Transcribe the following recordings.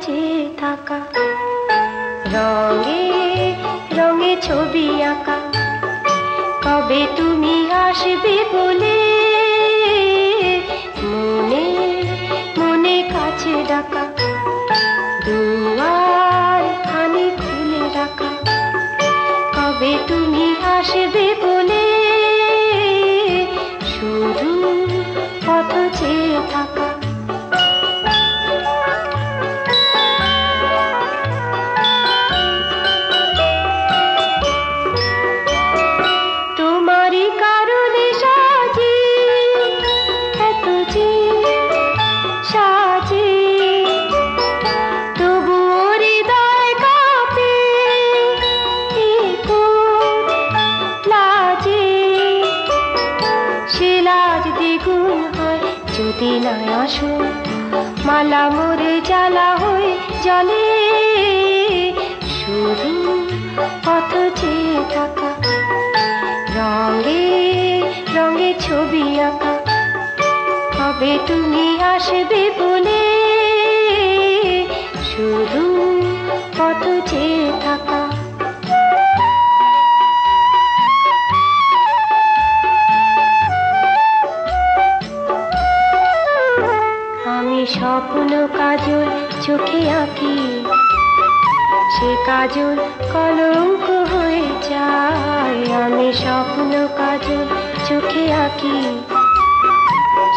চেয়ে থাকা। রঙে রঙে ছবি আঁকা। কবে তুমি আসবে বলে মনে মনে কাছে ডাকা। দুয়ার খানি খুলে রাখা। কবে তুমি আসবে বলে শুধু পথ চেয়ে থাকা। যদি না আসো, মালা মোরে জ্বালা হয়ে জলে। শুধু কত চেয়ে থাকা, রঙে রঙে ছবি আঁকা। কবে তুমি আসবে বলে স্বপ্ন কাজল চোখে আঁকি। সে কাজল কলঙ্ক হয়ে যায়। আমি স্বপ্ন কাজল চোখে আঁকি।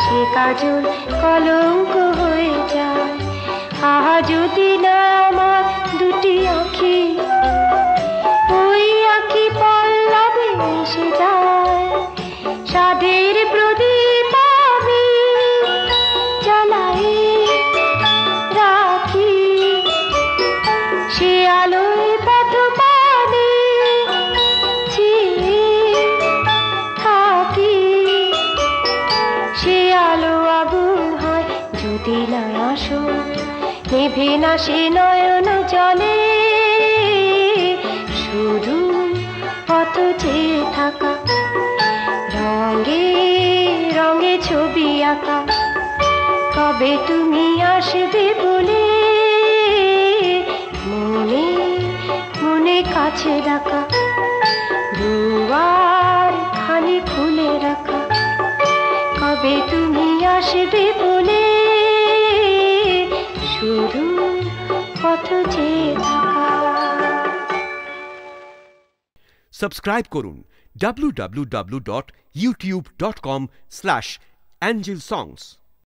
সে কাজল কলঙ্ক হয়ে যায়। আহা যদি না আসো নেভে না সে নয়ন জলে। শুধু পথ চেয়ে থাকা, রঙে রঙে ছবি আঁকা, কবে তুমি আসবে বলে? মনে মনে কাছে ডাকা, দুয়ার খানি খুলে রাখা, কবে তুমি আসবে বলে? শুধু পথ যে সাবস্ক্রাইব করুন www.youtube.com/angelsongs